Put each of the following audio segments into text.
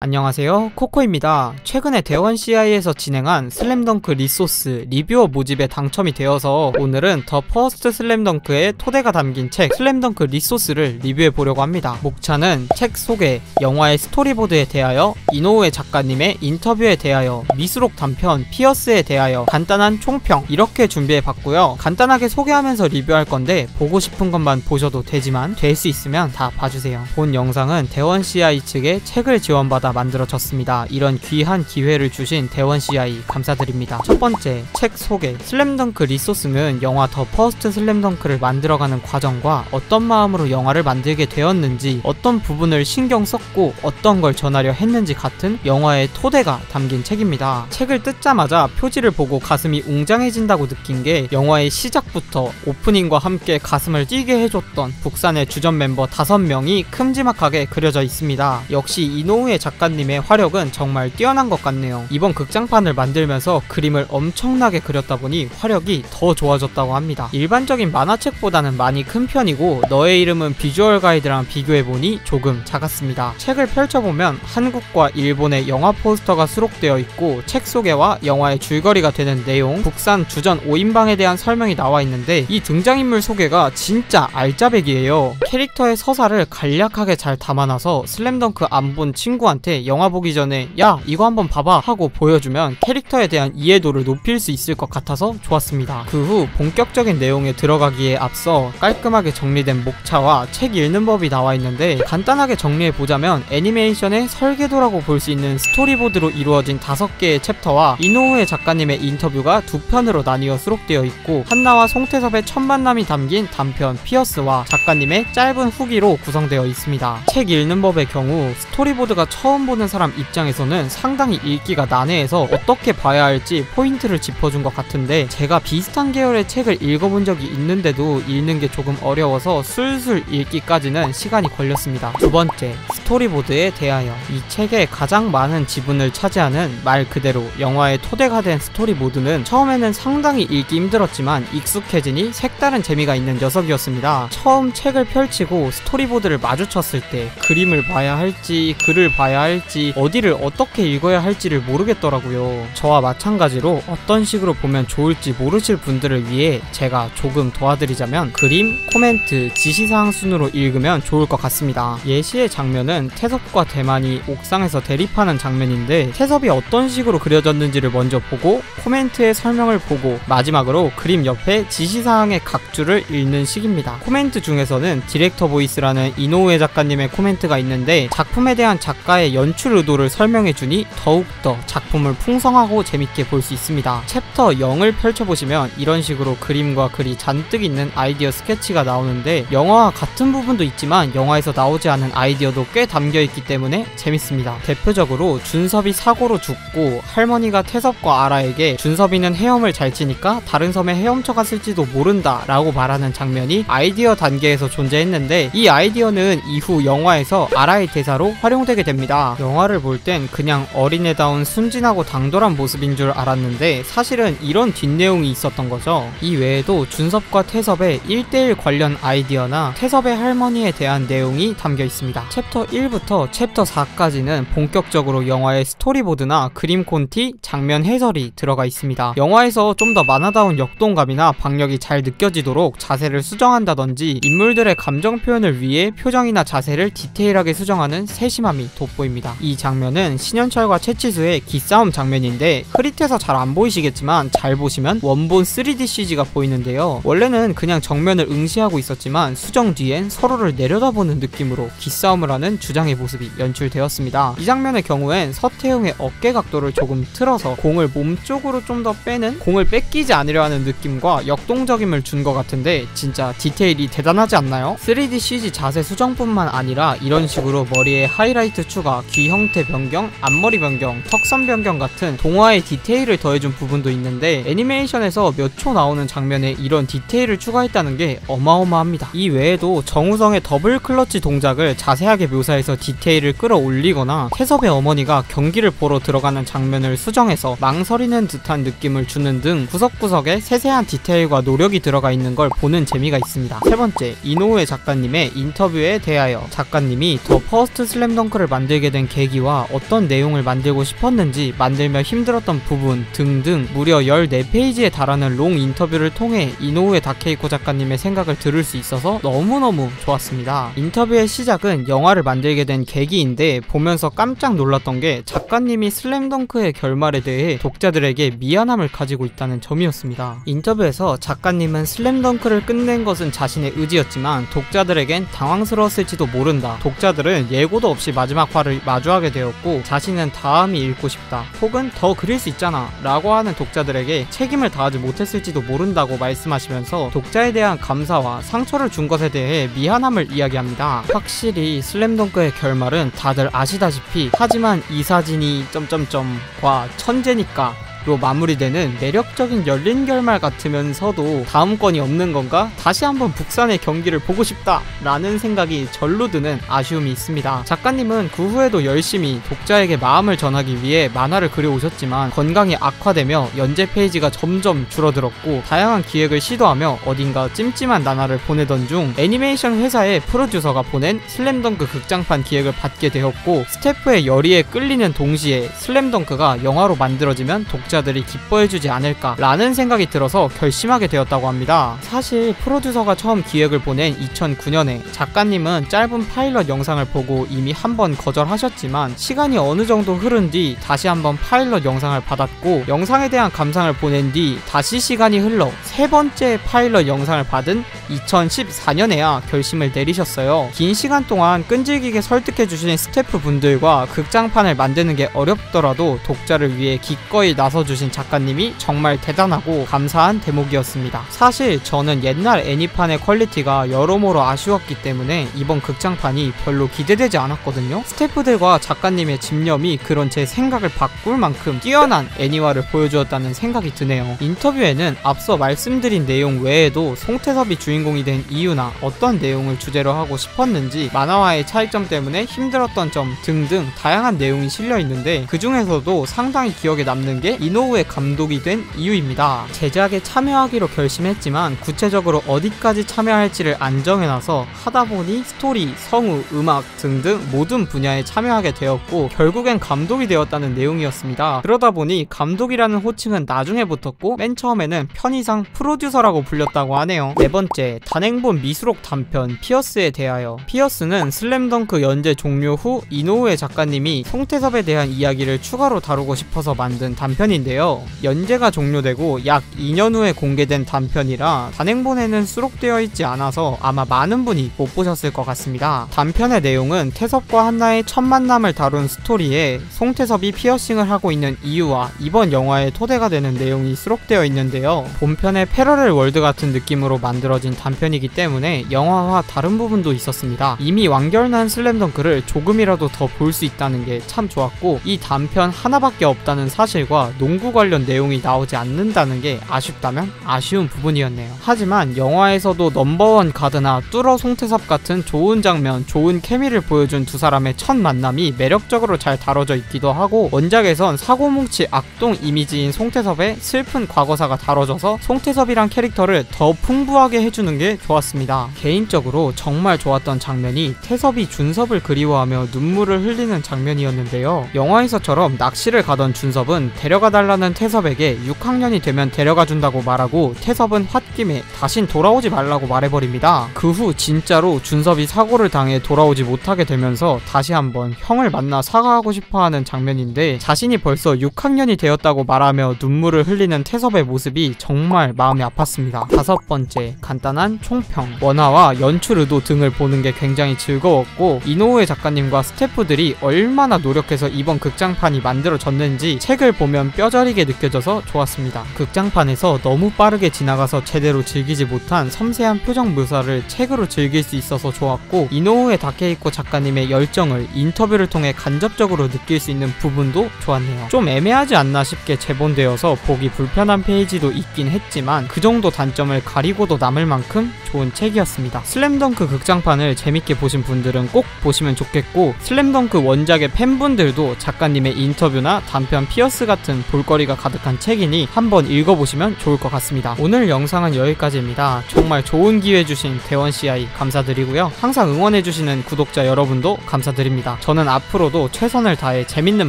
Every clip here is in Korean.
안녕하세요. 코코입니다. 최근에 대원 CI에서 진행한 슬램덩크 리소스 리뷰어 모집에 당첨이 되어서 오늘은 더 퍼스트 슬램덩크의 토대가 담긴 책 슬램덩크 리소스를 리뷰해 보려고 합니다. 목차는 책 소개, 영화의 스토리보드에 대하여 이노우에 작가님의 인터뷰에 대하여 미수록 단편 피어스에 대하여 간단한 총평 이렇게 준비해 봤고요. 간단하게 소개하면서 리뷰할 건데 보고 싶은 것만 보셔도 되지만 될 수 있으면 다 봐주세요. 본 영상은 대원 CI 측에 책을 지원받아 때마다 만들어졌습니다. 이런 귀한 기회를 주신 대원 CI 감사드립니다. 첫 번째, 책 소개. 슬램덩크 리소스는 영화 더 퍼스트 슬램덩크를 만들어가는 과정과 어떤 마음으로 영화를 만들게 되었는지, 어떤 부분을 신경 썼고 어떤 걸 전하려 했는지 같은 영화의 토대가 담긴 책입니다. 책을 뜯자마자 표지를 보고 가슴이 웅장해진다고 느낀 게 영화의 시작부터 오프닝과 함께 가슴을 뛰게 해줬던 북산의 주전 멤버 5명이 큼지막하게 그려져 있습니다. 역시 이노우의 작가 작가님의 화력은 정말 뛰어난 것 같네요. 이번 극장판을 만들면서 그림을 엄청나게 그렸다 보니 화력이 더 좋아졌다고 합니다. 일반적인 만화책보다는 많이 큰 편이고 너의 이름은 비주얼 가이드랑 비교해보니 조금 작았습니다. 책을 펼쳐보면 한국과 일본의 영화 포스터가 수록되어 있고 책 소개와 영화의 줄거리가 되는 내용, 국산 주전 5인방에 대한 설명이 나와 있는데 이 등장인물 소개가 진짜 알짜배기예요. 캐릭터의 서사를 간략하게 잘 담아놔서 슬램덩크 안 본 친구한테 친구한테 영화 보기 전에 야 이거 한번 봐봐 하고 보여주면 캐릭터에 대한 이해도를 높일 수 있을 것 같아서 좋았습니다. 그 후 본격적인 내용에 들어가기에 앞서 깔끔하게 정리된 목차와 책 읽는 법이 나와 있는데 간단하게 정리해 보자면 애니메이션의 설계도라고 볼 수 있는 스토리보드로 이루어진 다섯 개의 챕터와 이노우에 작가님의 인터뷰가 두 편으로 나뉘어 수록되어 있고 한나와 송태섭의 첫 만남이 담긴 단편 피어스와 작가님의 짧은 후기로 구성되어 있습니다. 책 읽는 법의 경우 스토리보드가 처음 처음 보는 사람 입장에서는 상당히 읽기가 난해해서 어떻게 봐야 할지 포인트를 짚어준 것 같은데 제가 비슷한 계열의 책을 읽어본 적이 있는데도 읽는 게 조금 어려워서 술술 읽기까지는 시간이 걸렸습니다. 두 번째, 스토리보드에 대하여 이 책의 가장 많은 지분을 차지하는 말 그대로 영화의 토대가 된 스토리보드는 처음에는 상당히 읽기 힘들었지만 익숙해지니 색다른 재미가 있는 녀석이었습니다. 처음 책을 펼치고 스토리보드를 마주쳤을 때 그림을 봐야 할지 글을 봐야 할지 할지 어디를 어떻게 읽어야 할지를 모르겠더라고요. 저와 마찬가지로 어떤 식으로 보면 좋을지 모르실 분들을 위해 제가 조금 도와드리자면 그림, 코멘트, 지시사항 순으로 읽으면 좋을 것 같습니다. 예시의 장면은 태섭과 대만이 옥상에서 대립하는 장면인데 태섭이 어떤 식으로 그려졌는지를 먼저 보고 코멘트의 설명을 보고 마지막으로 그림 옆에 지시사항의 각주를 읽는 식입니다. 코멘트 중에서는 director voice라는 이노우에 작가님의 코멘트가 있는데 작품에 대한 작가의 연출 의도를 설명해주니 더욱더 작품을 풍성하고 재밌게 볼 수 있습니다. 챕터 0을 펼쳐보시면 이런 식으로 그림과 글이 잔뜩 있는 아이디어 스케치가 나오는데 영화와 같은 부분도 있지만 영화에서 나오지 않은 아이디어도 꽤 담겨있기 때문에 재밌습니다. 대표적으로 준섭이 사고로 죽고 할머니가 태섭과 아라에게 준섭이는 헤엄을 잘 치니까 다른 섬에 헤엄쳐 갔을지도 모른다 라고 말하는 장면이 아이디어 단계에서 존재했는데 이 아이디어는 이후 영화에서 아라의 대사로 활용되게 됩니다. 영화를 볼 땐 그냥 어린애다운 순진하고 당돌한 모습인 줄 알았는데 사실은 이런 뒷내용이 있었던 거죠. 이 외에도 준섭과 태섭의 1대1 관련 아이디어나 태섭의 할머니에 대한 내용이 담겨 있습니다. 챕터 1부터 챕터 4까지는 본격적으로 영화의 스토리보드나 그림 콘티, 장면 해설이 들어가 있습니다. 영화에서 좀 더 만화다운 역동감이나 박력이 잘 느껴지도록 자세를 수정한다든지 인물들의 감정 표현을 위해 표정이나 자세를 디테일하게 수정하는 세심함이 돋보입니다. 보입니다. 이 장면은 신현철과 최치수의 기싸움 장면인데 흐릿해서 잘 안 보이시겠지만 잘 보시면 원본 3D CG가 보이는데요. 원래는 그냥 정면을 응시하고 있었지만 수정 뒤엔 서로를 내려다보는 느낌으로 기싸움을 하는 주장의 모습이 연출되었습니다. 이 장면의 경우엔 서태웅의 어깨 각도를 조금 틀어서 공을 몸쪽으로 좀 더 빼는 공을 뺏기지 않으려 하는 느낌과 역동적임을 준 것 같은데 진짜 디테일이 대단하지 않나요? 3D CG 자세 수정뿐만 아니라 이런 식으로 머리에 하이라이트 추가, 귀 형태 변경, 앞머리 변경, 턱선 변경 같은 동화의 디테일을 더해준 부분도 있는데 애니메이션에서 몇 초 나오는 장면에 이런 디테일을 추가했다는 게 어마어마합니다. 이 외에도 정우성의 더블 클러치 동작을 자세하게 묘사해서 디테일을 끌어올리거나 태섭의 어머니가 경기를 보러 들어가는 장면을 수정해서 망설이는 듯한 느낌을 주는 등 구석구석에 세세한 디테일과 노력이 들어가 있는 걸 보는 재미가 있습니다. 세 번째, 이노우에 작가님의 인터뷰에 대하여 작가님이 더 퍼스트 슬램덩크를 만들게 만들게 된 계기와 어떤 내용을 만들고 싶었는지 만들며 힘들었던 부분 등등 무려 14페이지에 달하는 long 인터뷰를 통해 이노우에 다케이코 작가님의 생각을 들을 수 있어서 너무너무 좋았습니다. 인터뷰의 시작은 영화를 만들게 된 계기인데 보면서 깜짝 놀랐던 게 작가님이 슬램덩크의 결말에 대해 독자들에게 미안함을 가지고 있다는 점이었습니다. 인터뷰에서 작가님은 슬램덩크를 끝낸 것은 자신의 의지였지만 독자들에겐 당황스러웠을지도 모른다. 독자들은 예고도 없이 마지막 화를 마주하게 되었고 자신은 다음이 읽고 싶다. 혹은 더 그릴 수 있잖아. 라고 하는 독자들에게 책임을 다하지 못했을지도 모른다고 말씀하시면서 독자에 대한 감사와 상처를 준 것에 대해 미안함을 이야기합니다. 확실히 슬램덩크의 결말은 다들 아시다시피 하지만 이 사진이 점점점과 천재니까 로 마무리되는 매력적인 열린 결말 같으면서도 다음 권이 없는 건가? 다시 한번 북산의 경기를 보고 싶다! 라는 생각이 절로 드는 아쉬움이 있습니다. 작가님은 그 후에도 열심히 독자에게 마음을 전하기 위해 만화를 그려오셨지만 건강이 악화되며 연재 페이지가 점점 줄어들었고 다양한 기획을 시도하며 어딘가 찜찜한 나날을 보내던 중 애니메이션 회사의 프로듀서가 보낸 슬램덩크 극장판 기획을 받게 되었고 스태프의 열의에 끌리는 동시에 슬램덩크가 영화로 만들어지면 독자 구독자들이 기뻐해주지 않을까라는 생각이 들어서 결심하게 되었다고 합니다. 사실 프로듀서가 처음 기획을 보낸 2009년에 작가님은 짧은 파일럿 영상을 보고 이미 한 번 거절하셨지만 시간이 어느 정도 흐른 뒤 다시 한번 파일럿 영상을 받았고 영상에 대한 감상을 보낸 뒤 다시 시간이 흘러 세 번째 파일럿 영상을 받은 2014년에야 결심을 내리셨어요. 긴 시간 동안 끈질기게 설득해주신 스태프분들과 극장판을 만드는 게 어렵더라도 독자를 위해 기꺼이 나서 주신 작가님이 정말 대단하고 감사한 대목이었습니다. 사실 저는 옛날 애니판의 퀄리티가 여러모로 아쉬웠기 때문에 이번 극장판이 별로 기대되지 않았거든요. 스태프들과 작가님의 집념이 그런 제 생각을 바꿀 만큼 뛰어난 애니화를 보여주었다는 생각이 드네요. 인터뷰에는 앞서 말씀드린 내용 외에도 송태섭이 주인공이 된 이유나 어떤 내용을 주제로 하고 싶었는지 만화와의 차이점 때문에 힘들었던 점 등등 다양한 내용이 실려 있는데 그 중에서도 상당히 기억에 남는 게 이 노우의 감독이 된 이유입니다. 제작에 참여하기로 결심했지만 구체적으로 어디까지 참여할지를 안 정해놔서 하다 보니 스토리, 성우, 음악 등등 모든 분야에 참여하게 되었고 결국엔 감독이 되었다는 내용이었습니다. 그러다 보니 감독이라는 호칭은 나중에 붙었고 맨 처음에는 편의상 프로듀서라고 불렸다고 하네요. 네 번째, 단행본 미수록 단편 피어스에 대하여 피어스는 슬램덩크 연재 종료 후 이노우에 작가님이 송태섭에 대한 이야기를 추가로 다루고 싶어서 만든 단편 인데요. 연재가 종료되고 약 2년 후에 공개된 단편이라 단행본에는 수록되어 있지 않아서 아마 많은 분이 못 보셨을 것 같습니다. 단편의 내용은 태섭과 한나의 첫 만남을 다룬 스토리에 송태섭이 피어싱을 하고 있는 이유와 이번 영화의 토대가 되는 내용이 수록되어 있는데요. 본편의 parallel world 같은 느낌으로 만들어진 단편이기 때문에 영화와 다른 부분도 있었습니다. 이미 완결난 슬램덩크를 조금이라도 더 볼 수 있다는 게 참 좋았고 이 단편 하나밖에 없다는 사실과 농구 관련 내용이 나오지 않는다는 게 아쉽다면 아쉬운 부분이었네요. 하지만 영화에서도 넘버원 가드나 뚫어 송태섭 같은 좋은 장면, 좋은 케미를 보여준 두 사람의 첫 만남이 매력적으로 잘 다뤄져 있기도 하고 원작에선 사고뭉치 악동 이미지인 송태섭의 슬픈 과거사가 다뤄져서 송태섭이란 캐릭터를 더 풍부하게 해주는 게 좋았습니다. 개인적으로 정말 좋았던 장면이 태섭이 준섭을 그리워하며 눈물을 흘리는 장면이었는데요. 영화에서처럼 낚시를 가던 준섭은 데려가 달라는 태섭에게 6학년이 되면 데려가 준다고 말하고 태섭은 홧김에 다신 돌아오지 말라고 말해버립니다. 그 후 진짜로 준섭이 사고를 당해 돌아오지 못하게 되면서 다시 한번 형을 만나 사과하고 싶어 하는 장면인데 자신이 벌써 6학년이 되었다고 말하며 눈물을 흘리는 태섭의 모습이 정말 마음이 아팠습니다. 다섯 번째, 간단한 총평. 원화와 연출 의도 등을 보는 게 굉장히 즐거웠고 이노우에 작가님과 스태프들이 얼마나 노력해서 이번 극장판이 만들어졌는지 책을 보면 뼈 저리게 느껴져서 좋았습니다. 극장판에서 너무 빠르게 지나가서 제대로 즐기지 못한 섬세한 표정 묘사를 책으로 즐길 수 있어서 좋았고 이노우에 다케히코 작가님의 열정을 인터뷰를 통해 간접적으로 느낄 수 있는 부분도 좋았네요. 좀 애매하지 않나 싶게 제본되어서 보기 불편한 페이지도 있긴 했지만 그 정도 단점을 가리고도 남을 만큼 좋은 책이었습니다. 슬램덩크 극장판을 재밌게 보신 분들은 꼭 보시면 좋겠고 슬램덩크 원작의 팬분들도 작가님의 인터뷰나 단편 피어스 같은 볼 볼거리가 가득한 책이니 한번 읽어보시면 좋을 것 같습니다. 오늘 영상은 여기까지입니다. 정말 좋은 기회 주신 대원 CI 감사드리고요. 항상 응원해주시는 구독자 여러분도 감사드립니다. 저는 앞으로도 최선을 다해 재밌는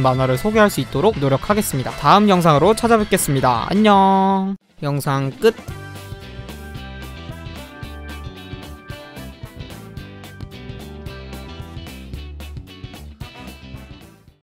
만화를 소개할 수 있도록 노력하겠습니다. 다음 영상으로 찾아뵙겠습니다. 안녕. 영상 끝.